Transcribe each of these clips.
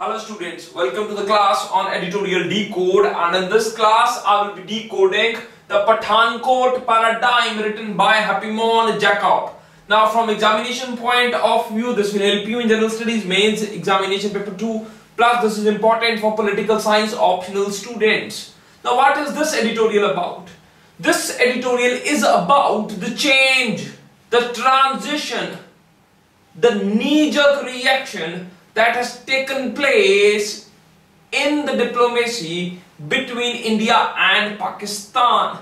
Hello students, welcome to the class on editorial decode and in this class I will be decoding the Pathankot paradigm written by Happymon Jacob. Now from examination point of view this will help you in general studies mains examination paper 2 plus this is important for political science optional students. Now what is this editorial about? This editorial is about the change, the transition, the knee-jerk reaction that has taken place in the diplomacy between India and Pakistan.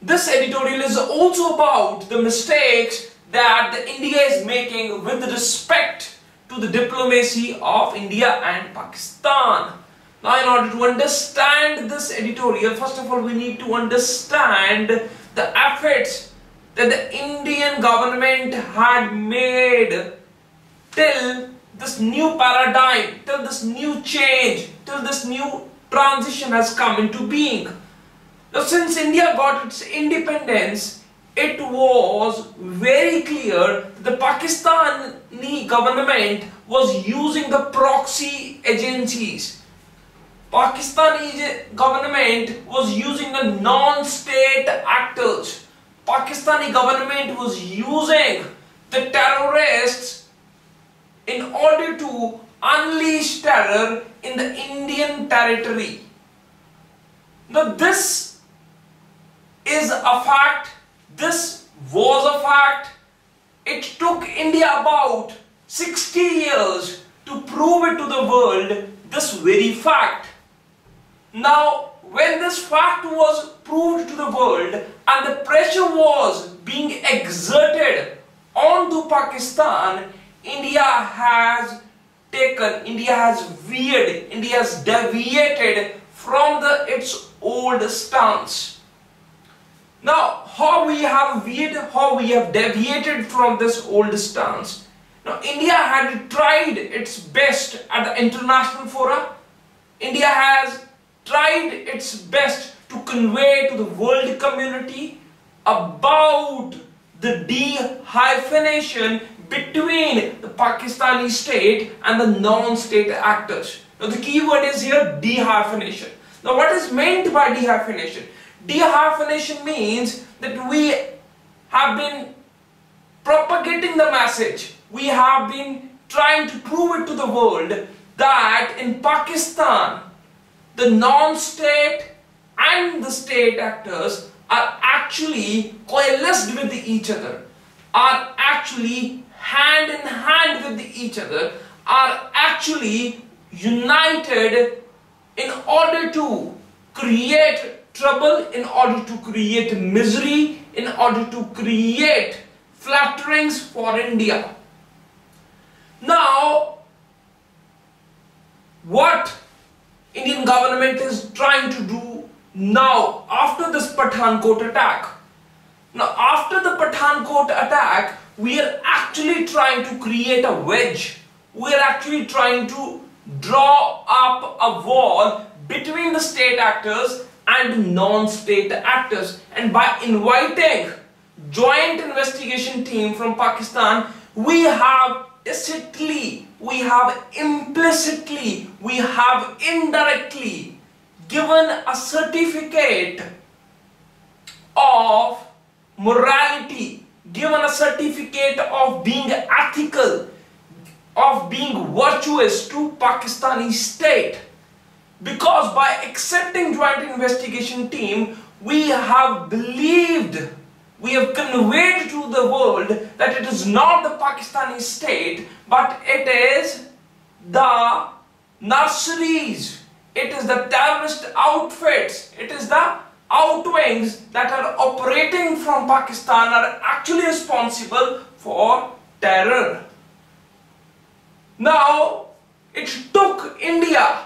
This editorial is also about the mistakes that the India is making with respect to the diplomacy of India and Pakistan. Now in order to understand this editorial, first of all we need to understand the efforts that the Indian government had made till this new paradigm, till this new change, till this new transition has come into being. Now since India got its independence, it was very clear the Pakistani government was using the proxy agencies. Pakistani government was using the non-state actors. Pakistani government was using the terrorists in order to unleash terror in the Indian territory. Now this is a fact, this was a fact. It took India about 60 years to prove it to the world this very fact. Now when this fact was proved to the world and the pressure was being exerted onto Pakistan, India has taken, India has veered, India has deviated from the its old stance. Now, how we have veered, how we have deviated from this old stance. Now, India had tried its best at the international fora. India has tried its best to convey to the world community about the de-hyphenation between the Pakistani state and the non-state actors. Now the key word is here de-hyphenation. Now what is meant by de-hyphenation? De-hyphenation means that we have been propagating the message. We have been trying to prove it to the world that in Pakistan the non-state and the state actors are actually coalesced with each other, are actually hand in hand with each other, are actually united in order to create trouble, in order to create misery, in order to create flatterings for India. Now, what Indian government is trying to do now after this Pathankot attack. Now after the Pathankot attack, we are actually trying to create a wedge. We are actually trying to draw up a wall between the state actors and non-state actors. And by inviting joint investigation team from Pakistan, we have tacitly, we have implicitly, we have indirectly given a certificate of morality, given a certificate of being ethical, of being virtuous to Pakistani state. Because by accepting joint investigation team, we have believed we have conveyed to the world that it is not the Pakistani state, but it is the nurseries, it is the terrorist outfits, it is the outwings that are operating from Pakistan are actually responsible for terror. Now, it took India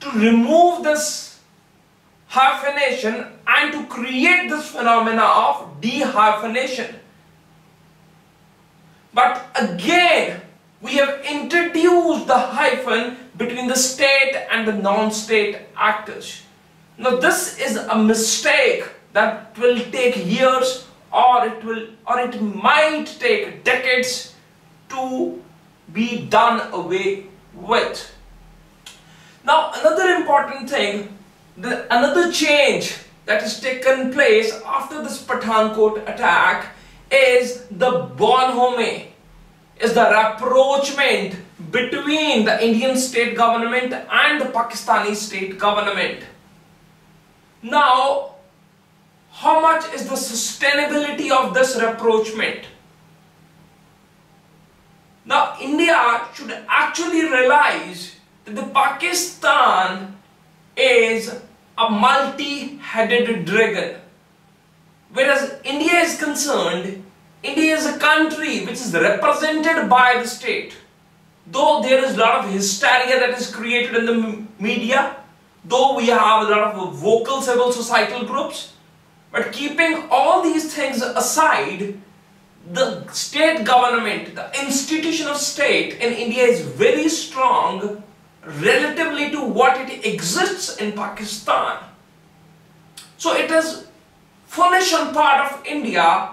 to remove this hyphenation and to create this phenomena of de-hyphenation. But again, we have introduced the hyphen between the state and the non-state actors. Now this is a mistake that will take years or it will or it might take decades to be done away with. Now, another important thing, the, another change that has taken place after this Pathankot attack is the bonhomie, is the rapprochement between the Indian state government and the Pakistani state government. Now, how much is the sustainability of this rapprochement? Now, India should actually realize that the Pakistan is a multi-headed dragon. Whereas India is concerned, India is a country which is represented by the state. Though there is a lot of hysteria that is created in the media, though we have a lot of vocal civil societal groups, but keeping all these things aside, the state government, the institution of state in India is very strong relatively to what it exists in Pakistan. So it is foolish on part of India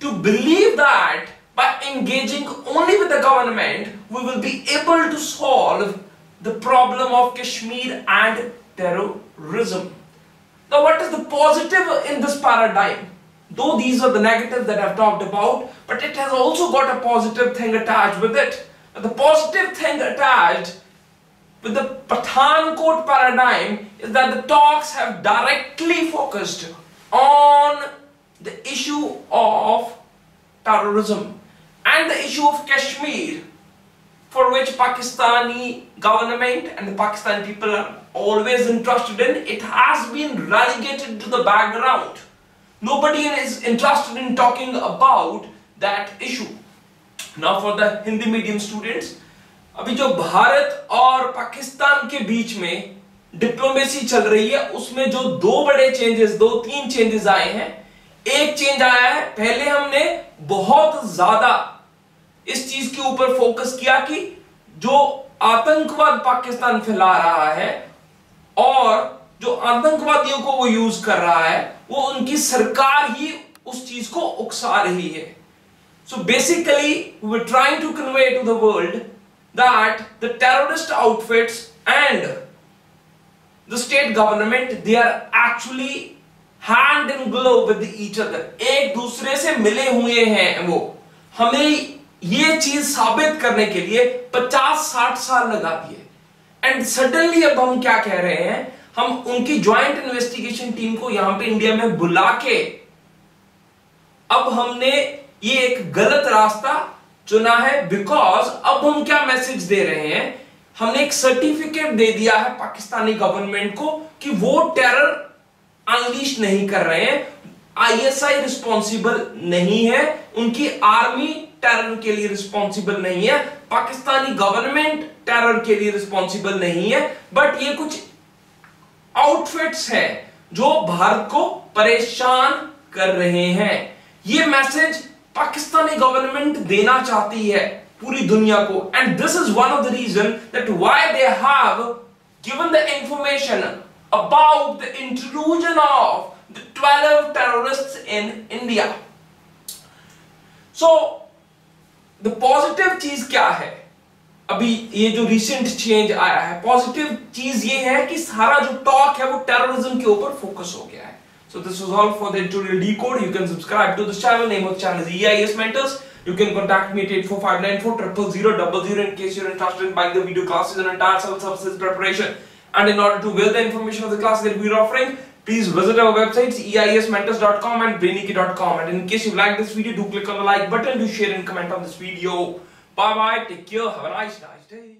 to believe that by engaging only with the government, we will be able to solve the problem of Kashmir and terrorism. Now what is the positive in this paradigm? Though these are the negatives that I've talked about, but it has also got a positive thing attached with it. the positive thing attached with the Pathankot paradigm is that the talks have directly focused on the issue of terrorism and the issue of Kashmir for which Pakistani government and the Pakistani people are always interested in, it has been relegated to the background. Nobody is interested in talking about that issue. Now for the Hindi medium students, अभी जो भारत और पाकिस्तान के बीच में diplomacy चल रही है उसमें जो दो बड़े चेंजेस दो तीन चेंजेस आए हैं एक चेंज आया है पहले हमने बहुत ज़्यादा इस चीज़ के ऊपर फोकस किया कि जो आतंकवाद पाकिस्तान फैला रहा है और जो आतंकवादियों को वो यूज़ कर रहा है, वो उनकी सरकार ही उस चीज़ को उकसा रही है। So basically we trying to convey to the world that the terrorist outfits and the state government they are actually hand in glove with each other एक दूसरे से मिले हुए हैं वो। हमें ये चीज़ साबित करने के लिए 50-60 साल लगा दिए एंड सडनली अब हम क्या कह रहे हैं? हम उनकी ज्वाइंट इन्वेस्टिगेशन टीम को यहाँ पे इंडिया में बुला के अब हमने ये एक गलत रास्ता चुना है बिकॉज़ अब हम क्या मैसेज दे रहे हैं? हमने एक सर्टिफिकेट दे दिया है पाकिस्तानी गवर्नमेंट को कि वो टेरर अनलीश नहीं कर रहे हैं। आईएसआई रिस्पॉन्सिबल नहीं है। उनकी आर्मी टेरर के लिए रिस्पॉन्सिबल नहीं है। पाकिस्तानी गवर्नमेंट टेरर के लिए रिस्पॉन्सिबल नहीं है। बट ये कुछ आउटफिट्स है जो भारत को परेशान कर रहे हैं। ये मैसेज पाकिस्तानी गवर्नमेंट देना चाहती है पूरी दुनिया को। And this is one of the reason that why they have given the information about the intrusion of the 12 terrorists in India. So the positive चीज़ क्या है? अभी ये जो रिसेंट चेंज आया है पॉजिटिव चीज़ ये है कि सारा जो टॉक है वो टेररिज्म के ऊपर फोकस हो गया है। So this is all for the tutorial decode you can subscribe to this channel name of channel EIS mentors you can contact me at 8459400000 in case you are interested in buying the video classes and entire seven services preparation and in order to will the information of the class that we are offering Please visit our websites eiasmentors.com and brainicky.com and in case you like this video do click on the like button, do share and comment on this video. Bye bye, take care, have a nice nice day.